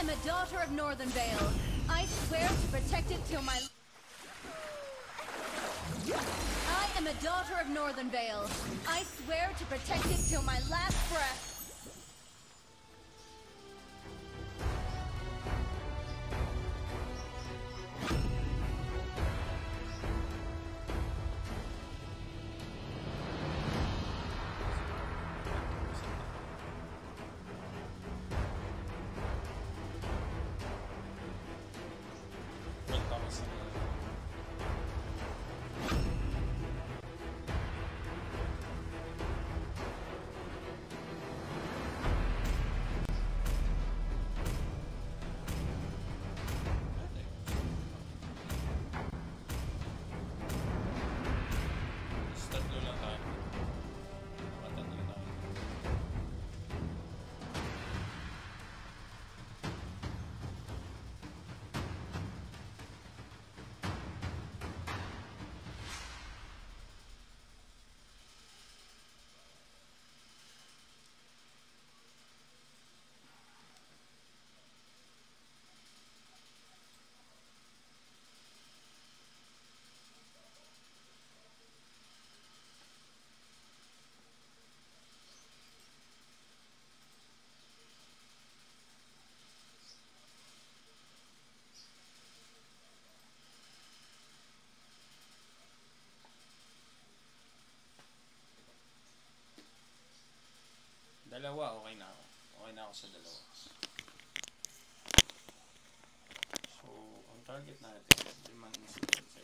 am a daughter of Northern Vale. I swear to protect it till my... I am a daughter of Northern Vale. I swear to protect it till my last breath. Dalawa, okay na ako. Okay na ako sa dalawa. So, ang target natin, limang incident sa.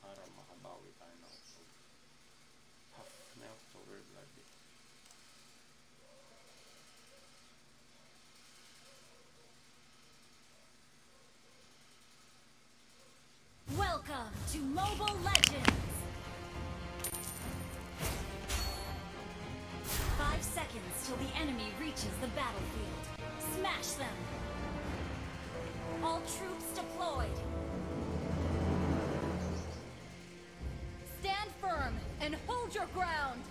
Para makabawi tayo ng October. Half na October Blood Day. Welcome to Mobile Legends! Till the enemy reaches the battlefield. Smash them! All troops deployed. Stand firm and hold your ground!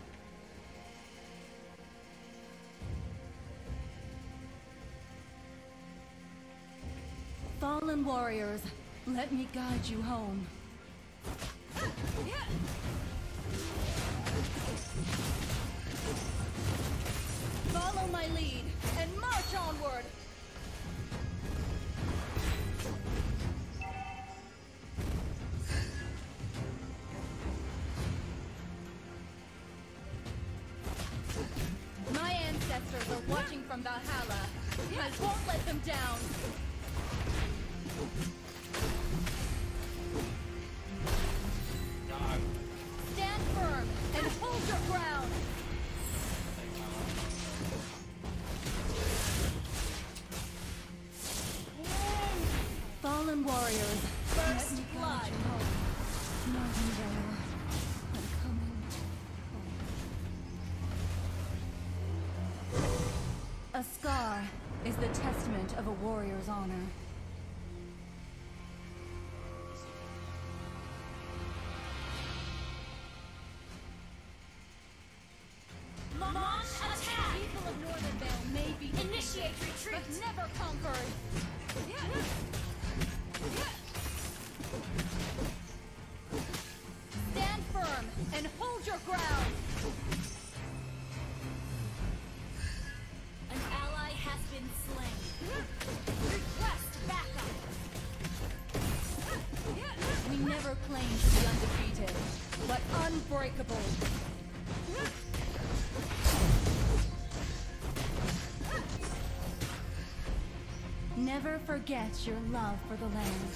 Fallen warriors, let me guide you home. Follow my lead and march onward! Warriors, First blood. I'm coming. A scar is the testament of a warrior's honor. Launch attack! People of Northern Vale may be Initiate retreat! but never conquered. Claim to be undefeated, but unbreakable. Never forget your love for the land.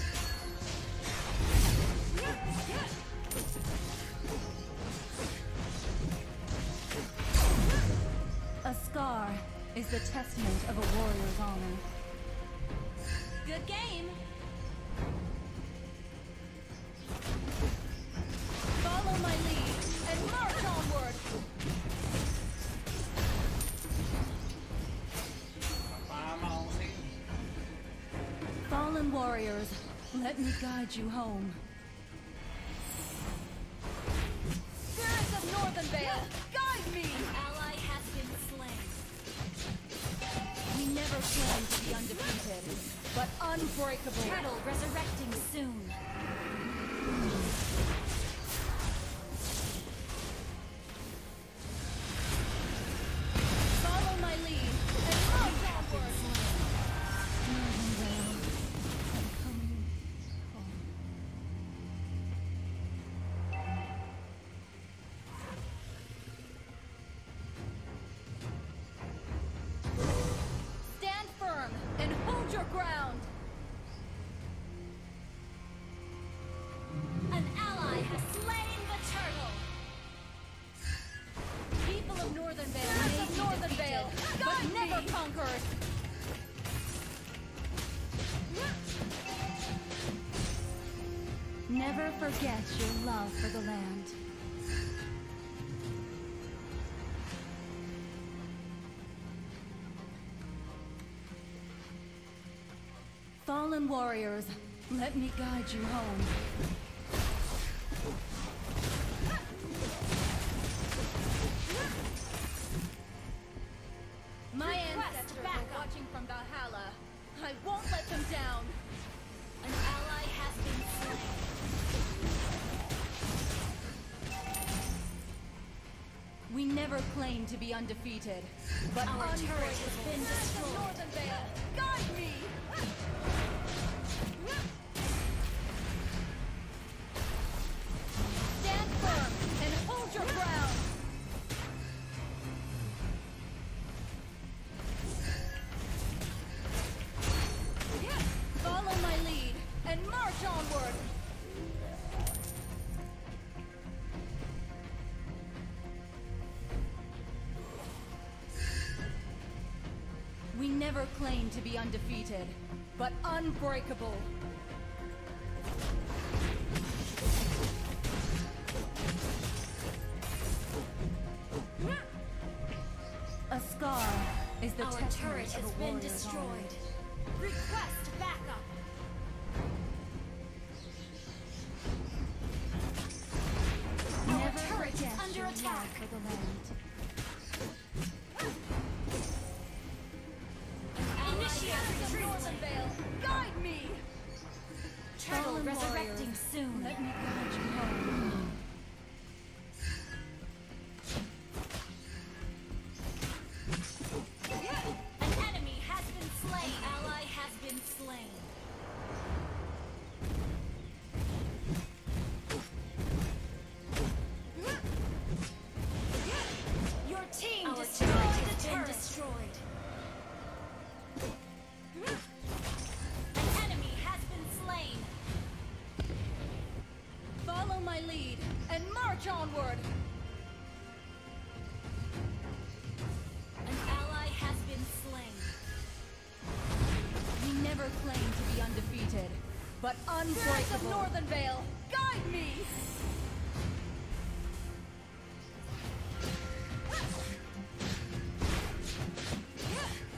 A scar is the testament of a warrior's honor. Good game! Warriors, let me guide you home. Never me. conquered. Never forget your love for the land. Fallen warriors, let me guide you home. Undefeated, but Our turret has never claim to be undefeated, but unbreakable. A scar is the Our turret has been destroyed. honor. Request backup. Our Never turret is under attack. Soon. March onward! An ally has been slain. We never claim to be undefeated, but Spirits of. Northern Vale, guide me!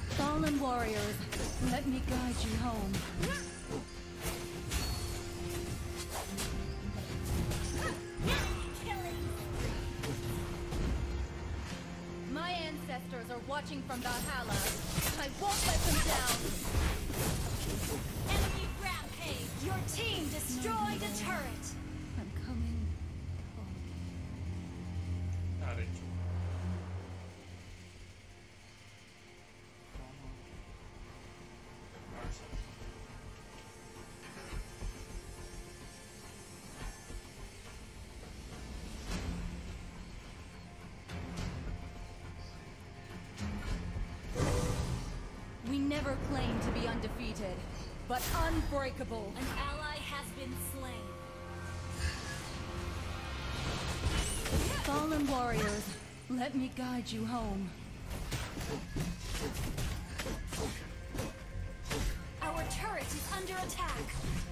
Fallen warriors, let me guide you home. From Valhalla. I won't let them down. Claim to be undefeated, but unbreakable. An ally has been slain. Fallen warriors, let me guide you home. Our turret is under attack.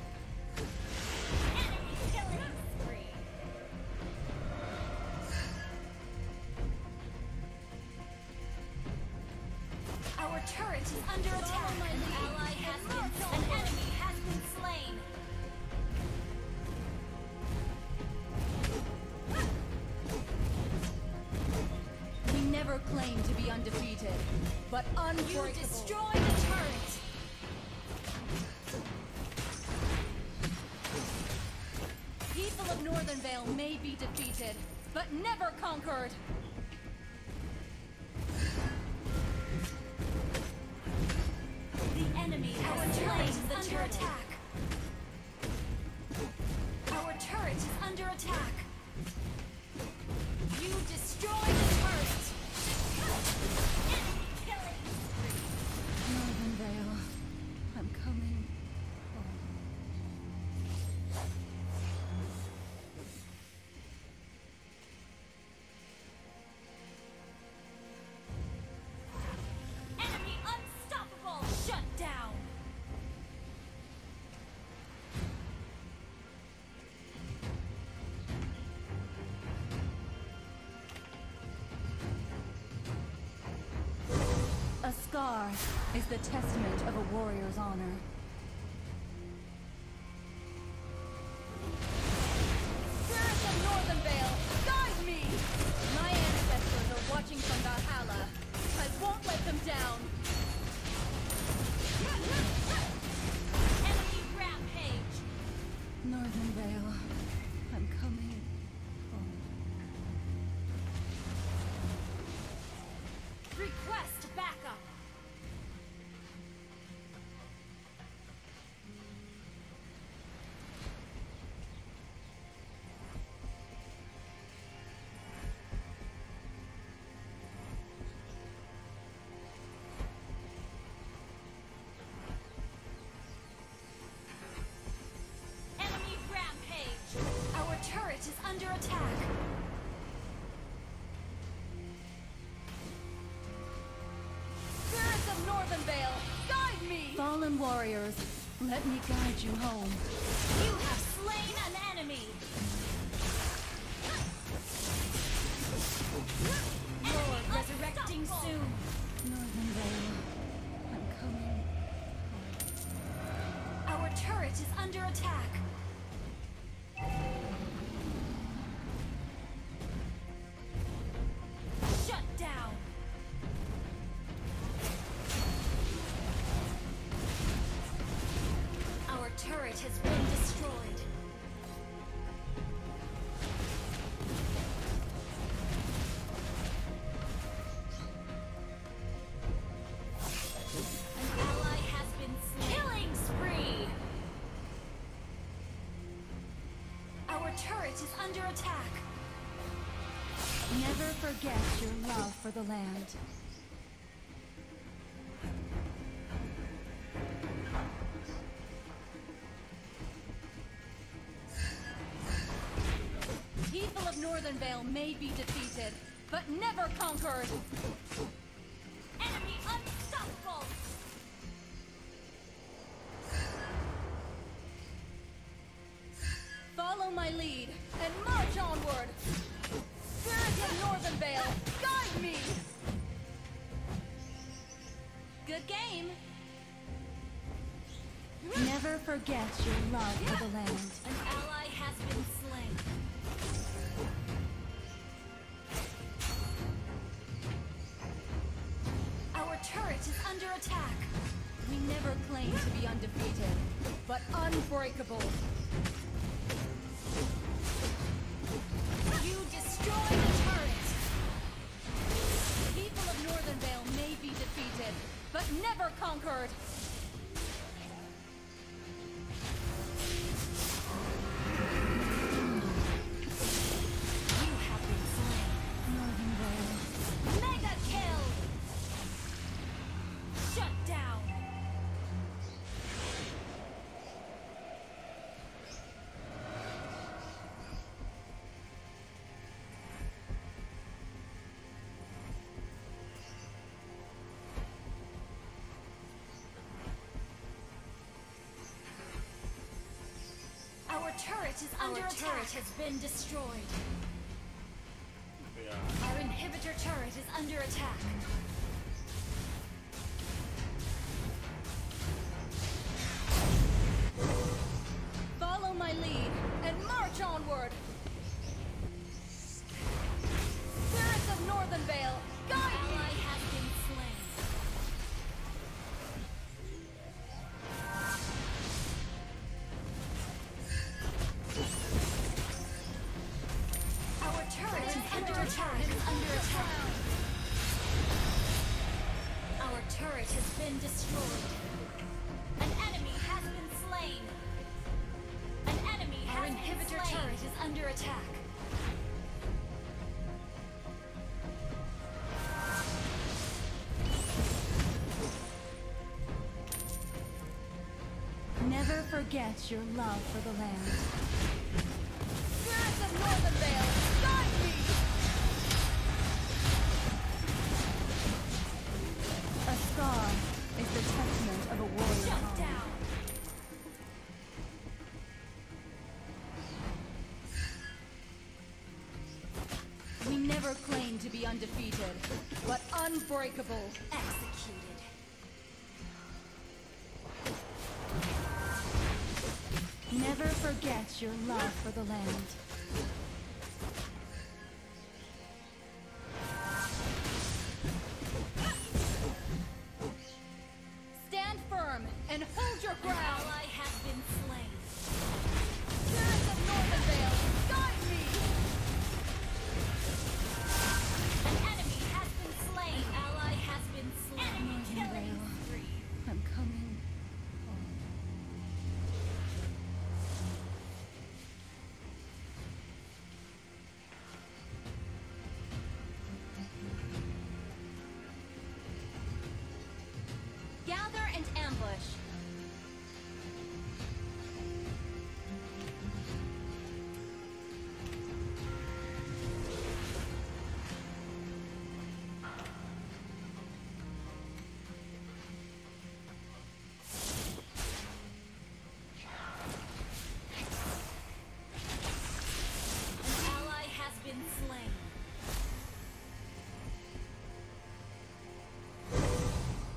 But You destroy the turret. People of Northern Vale may be defeated, but never conquered. Scar is the testament of a warrior's honor. Fallen warriors, let me guide you home. You have slain an enemy. Lord, resurrecting soon. Northern Vale, I'm coming. Our turret is under attack. Is under attack. Never forget your love for the land. People of Northern Vale may be defeated, but never conquered. Your love for the land. An ally has been slain. Our turret is under attack. We never claim to be undefeated, but unbreakable. You destroy the turret. People of Northern Vale may be defeated, but never conquered. Is under Our attack. turret has been destroyed. Kaya, Our inhibitor turret is under attack. Been destroyed. An enemy has been slain. An enemy Our has been inhibitor slain. turret is under attack. Never forget your love for the land. Forget your love for the land. Stand firm and hold your ground. Gather and ambush.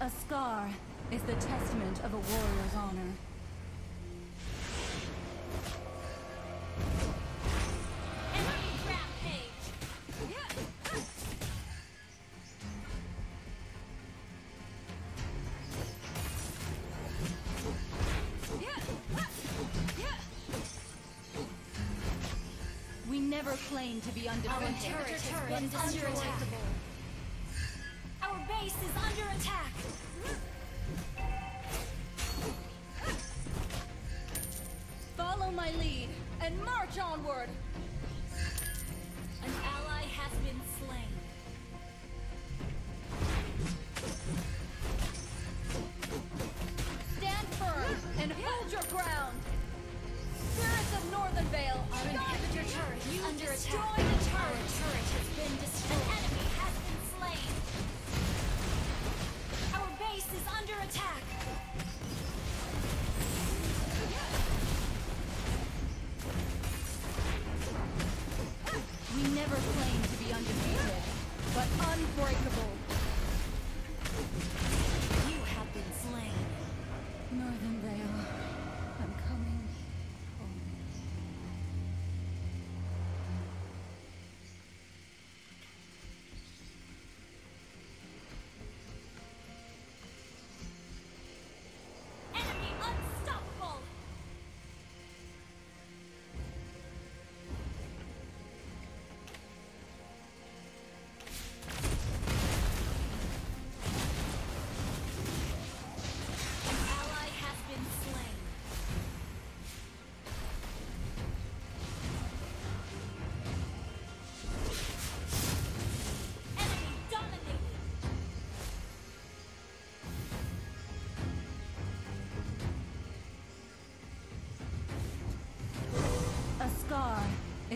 A scar is the testament of a warrior's honor. We never claimed to be Our undefeated. turret has been destroyed.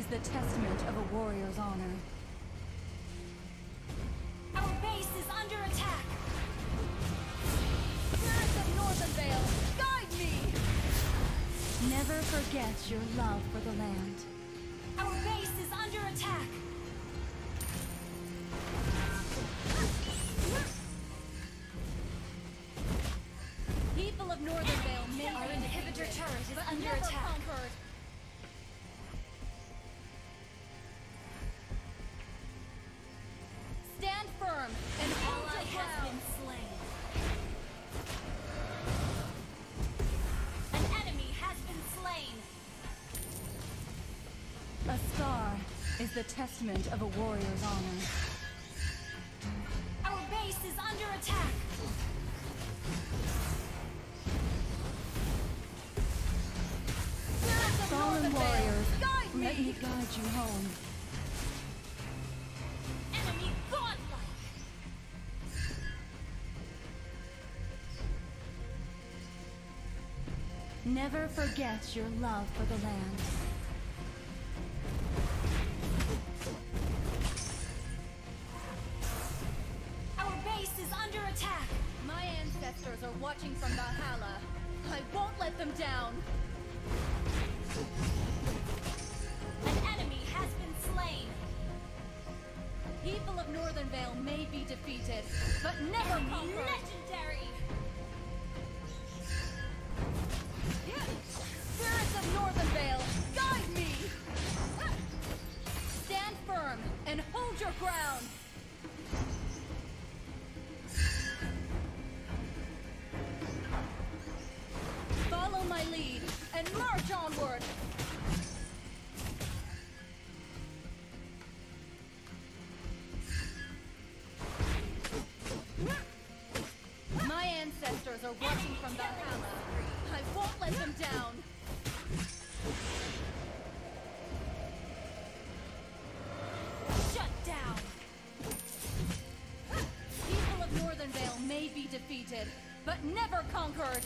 Is the testament of a warrior's honor. Our base is under attack. Spirits of Northern Vale, guide me. Never forget your love for the land. Our base is under attack. People of Northern Vale, may Our inhibitor turret is under attack. conquered. the testament of a warrior's honor. Our base is under attack! Fallen warriors, guide let me guide you home. Enemy godlike! Never forget your love for the land. And march onward! My ancestors are watching from Valhalla. I won't let them down. Shut down! People of Northern Vale may be defeated, but never conquered.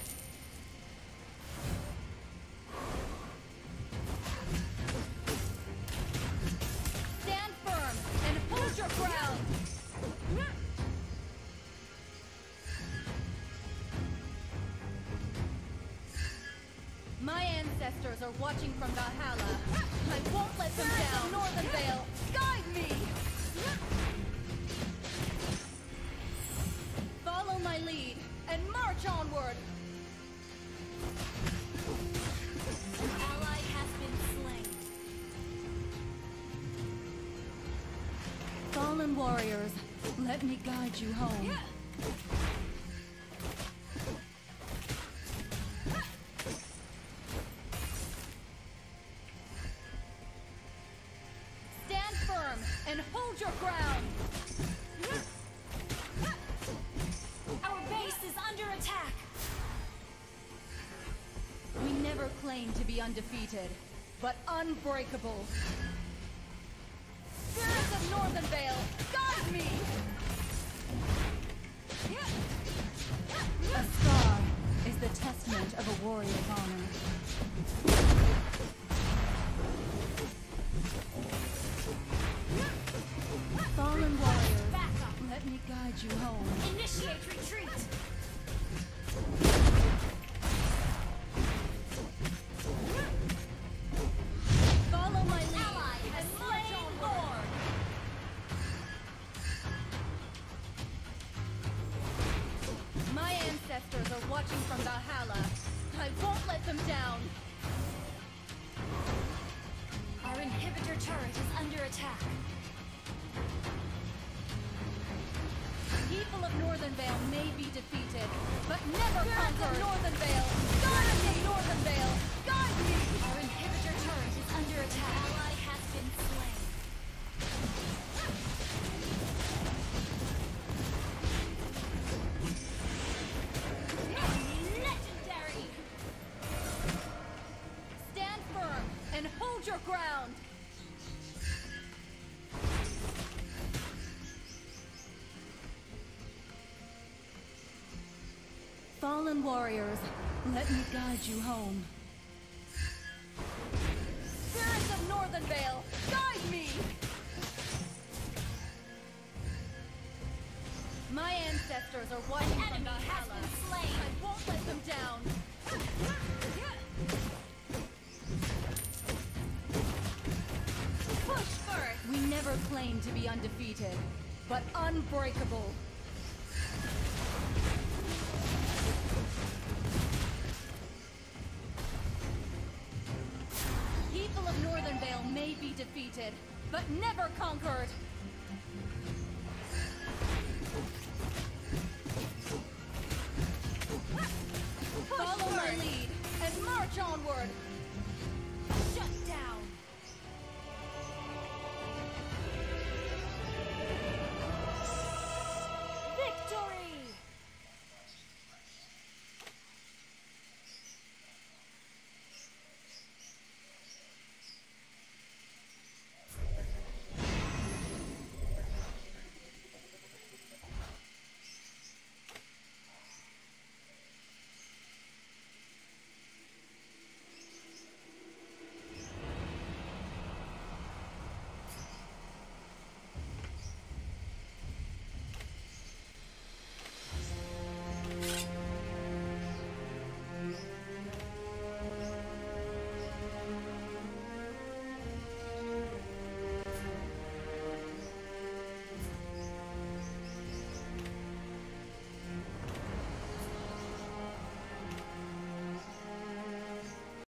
Ancestors are watching from Valhalla. I won't let them down. Northern Vale, guide me! Follow my lead and march onward. An ally has been slain. Fallen warriors, let me guide you home. Claimed to be undefeated, but unbreakable. Spirits of Northern Vale, guide me! A scar is the testament of a warrior's honor. Fallen up! let me guide you home. Initiate retreat! Under attack. People of Northern Vale may be defeated, but never of conquered. Northern Vale, guide me! Northern Vale, guide me! Our inhibitor turret is under attack. Fallen warriors, let me guide you home. Spirits of Northern Vale, guide me! My ancestors are watching from Enemy has been slain. I won't let them down. Push first! We never claimed to be undefeated, but unbreakable. Defeated, but never conquered. Follow my lead and march onward.